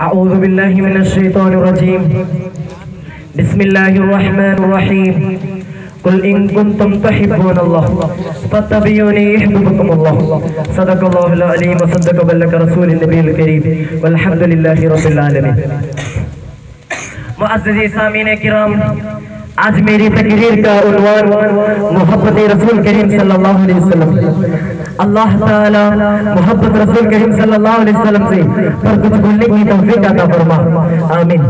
أعوذ بالله من الشيطان الرجيم. بسم الله الرحمن الرحيم. قل إن كنتم تحبون الله فاتبعوني يحببكم الله. صدق الله العليم وصدق بلغ رسول النبي الكريم. والحمد لله رب العالمين معززی سامعین کرام آج میری تقریر کا عنوان محبت رسول کریم صلی اللہ علیہ وسلم. اللہ تعالی محبت رسول کریم صلی اللہ علیہ وسلم سے پر کچھ بھولنے کی توفیق عطا فرما۔ آمین۔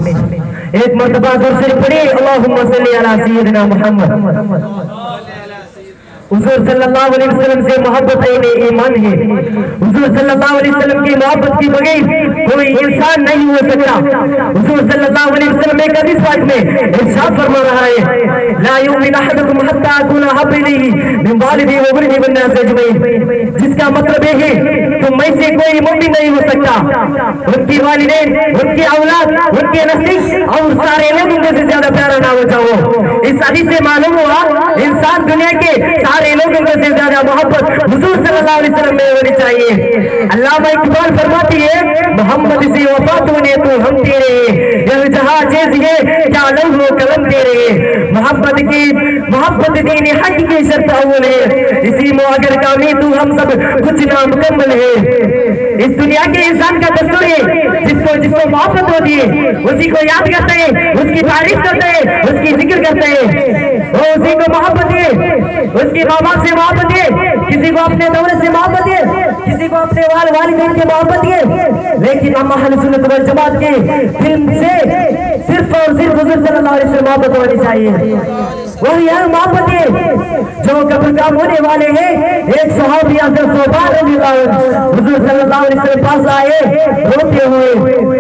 ایک مرتبہ در سے پڑھیں اللہم صلی علی سیدنا محمد۔ حضور صلی اللہ علیہ وسلم سے محبت عین ایمان ہے۔ حضور صلی اللہ علیہ وسلم کی محبت کی بغیر کوئی انسان نہیں ہو سکتا۔ حضور صلی اللہ علیہ وسلم ایک حدیث پاک میں ارشاد فرما رہا ہے، لا یؤمن احدکم حتی اکون احب الیہ من والدی و ولدی والناس اجمعین۔ جس کا مطلب یہ ہے کہ میں سے کوئی مومن نہیں ہو سکتا۔ ان کی والدین، ان کی اولاد، ان کے نسل اور سارے لوگ ان سے زیادہ پیارا نہ ہو جاؤ۔ اس حدیث سے معلوم ہوا، انسان دنیا کے سارے لوگوں سے زیادہ محبت حضور صلی اللہ علیہ وسلم میں ہونی چاہیے۔ علامہ اقبال فرماتی ہے، محمد سے وفات ہونے تو ہم تیرے یہ جہاں چیز یہ کیا لوگ قلم تیرے محبت کی، محبت دین حق کی شرط اول ہے۔ اسی مو اگر کامی تو ہم سب کچھ نامکمل ہے۔ اس دنیا کے انسان کا دستور ہے، جس کو جس کو محبت ہوتی ہے، اسی کو یاد کرتے ہیں، اس کی تعریف کرتے ہیں، اس کی ذکر کرتے ہیں۔ وہ اسی کو محبت ہے۔ اس کی ماں باپ سے محبت ہے۔ کسی کو اپنے دولت سے محبت ہے۔ کسی کو اپنے وال والدین سے محبت ہے۔ لیکن ہم اہل سنت والجماعت کے دل سے صرف اور صرف حضور صلی اللہ علیہ وسلم محبت ہونی چاہیے۔ وہی ہے محبت ہے جو قبر کام ہونے والے ہیں۔ ایک صحابی حضرت صحبان رضی اللہ عنہ حضور صلی اللہ علیہ وسلم پاس آئے، روتے ہوئے۔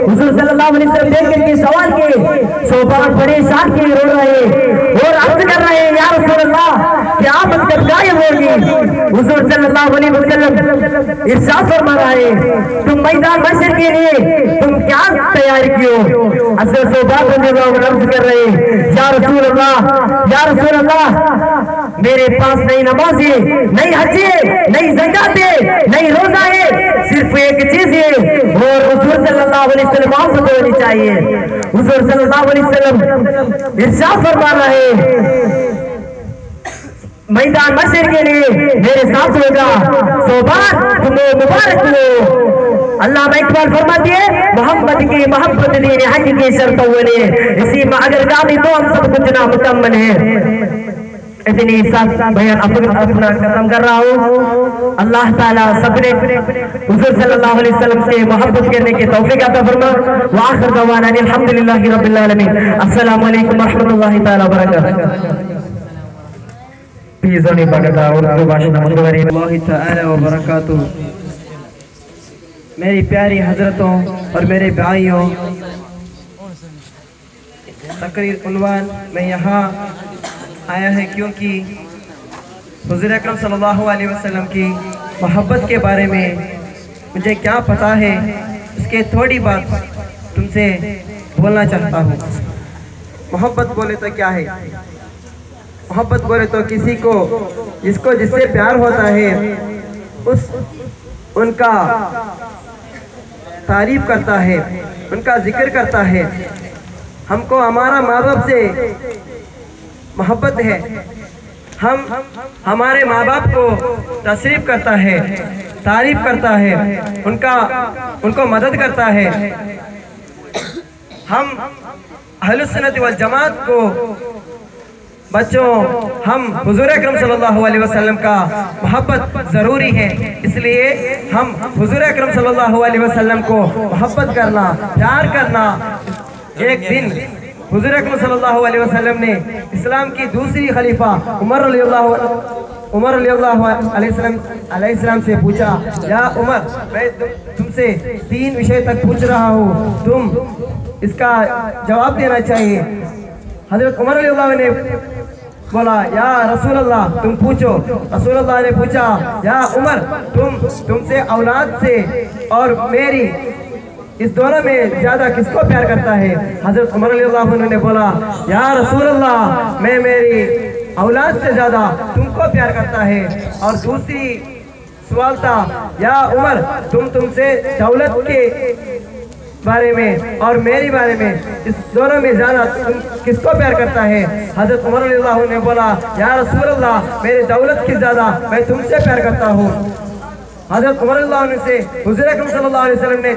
حضور صلی اللہ علیہ وسلم دیکھ کر کے سوال کے صحبان پریشان کے رو رہے اور عرض کر رہے ہیں، یا رسول اللہ کہ آپ کب قائم ہوگی حضور صلی اللہ علیہ وسلم ارشاد فرما رہے تم میدان مشر کے لیے تم کیا تیار کیو؟ حضرت صحبان رضی اللہ عنہ عرض کر رہے یا رسول اللہ، یا رسول اللہ، میرے پاس نئی نماز ہے، نئی حج ہے، نئی زکات ہے، نئی روزہ ہے، صرف ایک چیز ہے، اور حضور صلی اللہ علیہ وسلم آپ سے ہونی چاہیے۔ حضور صلی اللہ علیہ وسلم ارشاد فرما رہے ہیں میدان مشر کے لیے میرے ساتھ ہوگا صوبان تمہیں مبارک لو اللہ میں اقبال فرماتی ہے، محمد کی محبت دین حق کی شرط ہونے اسی میں اگر کامی تو ہم سب کچھ نہ مکمل ہے اتنی ساتھ بیان اپنا اپنا ختم کر رہا ہوں۔ اللہ تعالیٰ سب نے حضور صلی اللہ علیہ وسلم سے محبت کرنے کی توفیق عطا فرما۔ وآخر دعوانا الحمدللہ رب العالمین۔ السلام علیکم ورحمۃ اللہ تعالیٰ وبرکاتہ۔ پیزونی پاکتا اردو باشدہ مندوری اللہ تعالی وبرکاتہ میری پیاری حضرتوں اور میرے بھائیوں تقریر عنوان میں یہاں آیا ہے کیونکہ حضور اکرم صلی اللہ علیہ وسلم کی محبت کے بارے میں مجھے کیا پتا ہے اس کے تھوڑی بات تم سے بولنا چاہتا ہوں محبت بولے تو کیا ہے محبت بولے تو کسی کو، جس کو جس سے پیار ہوتا ہے، اس، ان کا تعریف کرتا ہے، ان کا ذکر کرتا ہے۔ ہم کو ہمارا ماں باپ سے محبت ہے۔ ہم، ہمارے ماں باپ کو تصریف کرتا ہے، تعریف کرتا ہے، ان کا، ان کو مدد کرتا ہے۔ ہم اہل سنت والجماعت کو بچوں، ہم حضور اکرم صلی اللہ علیہ وسلم کا محبت ضروری ہے۔ اس لیے ہم حضور اکرم صلی اللہ علیہ وسلم کو محبت کرنا، پیار کرنا۔ ایک دن حضور اکرم صلی اللہ علیہ وسلم نے اسلام کی دوسری خلیفہ عمر علیہ اللہ عمر علیہ اللہ علیہ السلام علیہ السلام سے پوچھا، یا عمر، میں تم سے تین وشے تک پوچھ رہا ہوں، تم اس کا جواب دینا چاہیے؟ حضرت عمر علیہ اللہ نے بولا، یا رسول اللہ تم پوچھو۔ رسول اللہ نے پوچھا، یا عمر، تم تم سے اولاد سے اور میری، اس دونوں میں زیادہ کس کو پیار کرتا ہے؟ حضرت عمر علیہ اللہ عنہ نے بولا، یا رسول اللہ میں میری اولاد سے زیادہ تم کو پیار کرتا ہے۔ اور دوسری سوال تھا، یا عمر، تم تم سے دولت کے بارے میں اور میری بارے میں، اس دونوں میں زیادہ تم کس کو پیار کرتا ہے؟ حضرت عمر رضی اللہ نے بولا، یا رسول اللہ، میرے دولت کی زیادہ میں تم سے پیار کرتا ہوں۔ حضرت عمر اللہ عنہ سے حضور اکرم صلی اللہ علیہ وسلم نے